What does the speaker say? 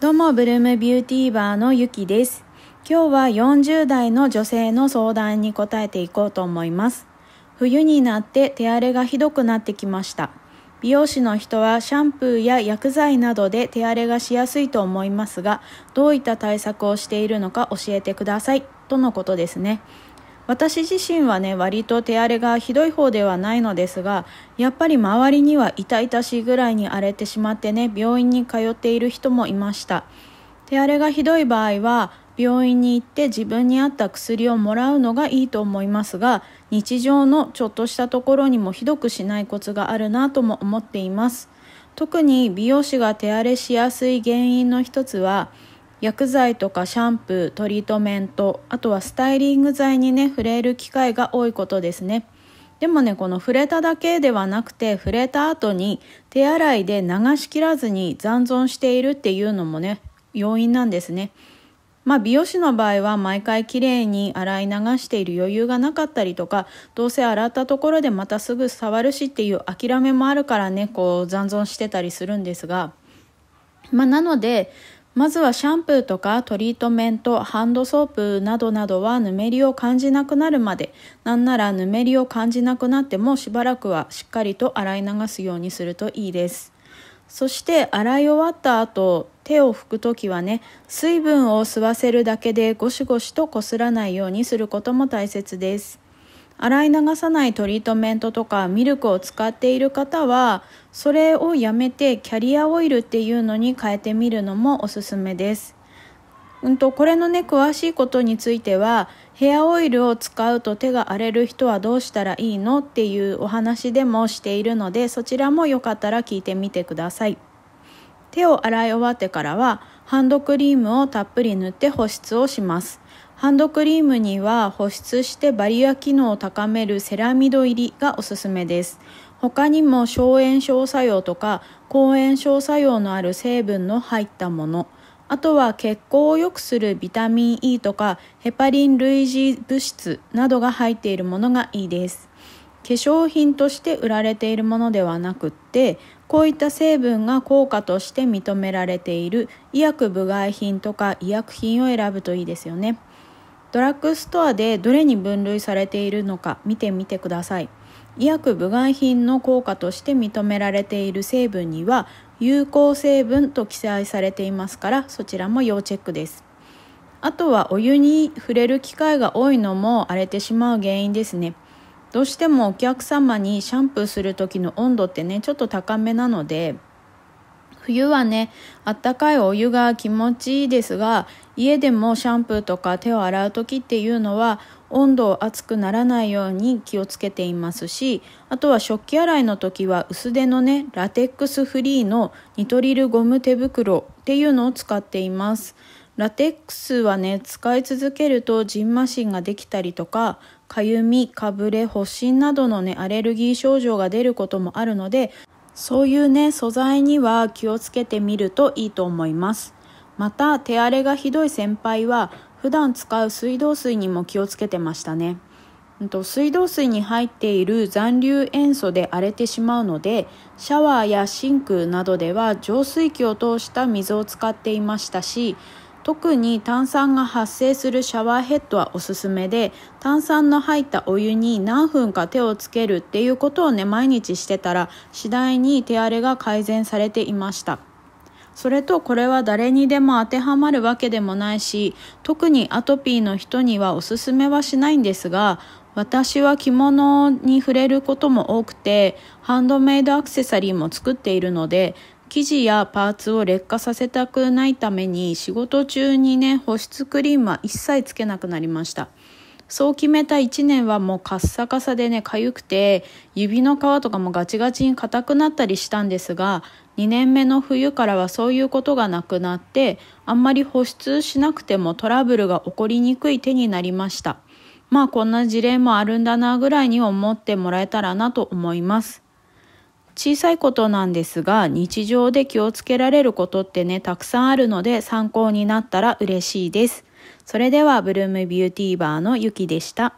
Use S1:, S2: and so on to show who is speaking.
S1: どうも、ブルームビューティーバーのゆきです。今日は40代の女性の相談に答えていこうと思います。冬になって手荒れがひどくなってきました。美容師の人はシャンプーや薬剤などで手荒れがしやすいと思いますが、どういった対策をしているのか教えてください。とのことですね。私自身はね割と手荒れがひどい方ではないのですがやっぱり周りには痛々しいぐらいに荒れてしまってね病院に通っている人もいました。手荒れがひどい場合は病院に行って自分に合った薬をもらうのがいいと思いますが日常のちょっとしたところにもひどくしないコツがあるなとも思っています。特に美容師が手荒れしやすい原因の一つは薬剤とかシャンプートリートメントあとはスタイリング剤にね触れる機会が多いことですね。でもねこの触れただけではなくて触れた後に手洗いで流しきらずに残存しているっていうのもね要因なんですね。まあ美容師の場合は毎回きれいに洗い流している余裕がなかったりとかどうせ洗ったところでまたすぐ触るしっていう諦めもあるからねこう残存してたりするんですが。まあなのでまずはシャンプーとかトリートメント、ハンドソープなどなどはぬめりを感じなくなるまで、なんならぬめりを感じなくなってもしばらくはしっかりと洗い流すようにするといいです。そして洗い終わった後、手を拭くときはね、水分を吸わせるだけでゴシゴシとこすらないようにすることも大切です。洗い流さないトリートメントとかミルクを使っている方はそれをやめてキャリアオイルっていうのに変えてみるのもおすすめです。うんと、これのね、詳しいことについては、ヘアオイルを使うと手が荒れる人はどうしたらいいのっていうお話でもしているので、そちらもよかったら聞いてみてください。手を洗い終わってからは、ハンドクリームをたっぷり塗って保湿をします。ハンドクリームには保湿してバリア機能を高めるセラミド入りがおすすめです。他にも消炎症作用とか抗炎症作用のある成分の入ったもの、あとは血行を良くするビタミン E とかヘパリン類似物質などが入っているものがいいです。化粧品として売られているものではなくってこういった成分が効果として認められている医薬部外品とか医薬品を選ぶといいですよね。ドラッグストアでどれに分類されているのか見てみてください。医薬部外品の効果として認められている成分には有効成分と記載されていますからそちらも要チェックです。あとはお湯に触れる機会が多いのも荒れてしまう原因ですね。どうしてもお客様にシャンプーする時の温度ってねちょっと高めなので冬はねあったかいお湯が気持ちいいですが家でもシャンプーとか手を洗う時っていうのは温度を熱くならないように気をつけていますしあとは食器洗いの時は薄手のねラテックスフリーのニトリルゴム手袋っていうのを使っています。ラテックスはね使い続けるとジンマシンができたりとかかゆみかぶれ発疹などのねアレルギー症状が出ることもあるのでそういうね、素材には気をつけてみるといいと思います。また、手荒れがひどい先輩は、普段使う水道水にも気をつけてましたね。水道水に入っている残留塩素で荒れてしまうのでシャワーやシンクなどでは浄水器を通した水を使っていましたし特に炭酸が発生するシャワーヘッドはおすすめで炭酸の入ったお湯に何分か手をつけるっていうことをね毎日してたら次第に手荒れが改善されていました。それとこれは誰にでも当てはまるわけでもないし特にアトピーの人にはおすすめはしないんですが私は着物に触れることも多くてハンドメイドアクセサリーも作っているので生地やパーツを劣化させたくないために仕事中にね保湿クリームは一切つけなくなりました。そう決めた1年はもうカッサカサでね痒くて指の皮とかもガチガチに硬くなったりしたんですが2年目の冬からはそういうことがなくなってあんまり保湿しなくてもトラブルが起こりにくい手になりました。まあこんな事例もあるんだなぐらいに思ってもらえたらなと思います。小さいことなんですが日常で気をつけられることってねたくさんあるので参考になったら嬉しいです。それではブルームビューティーバーのゆきでした。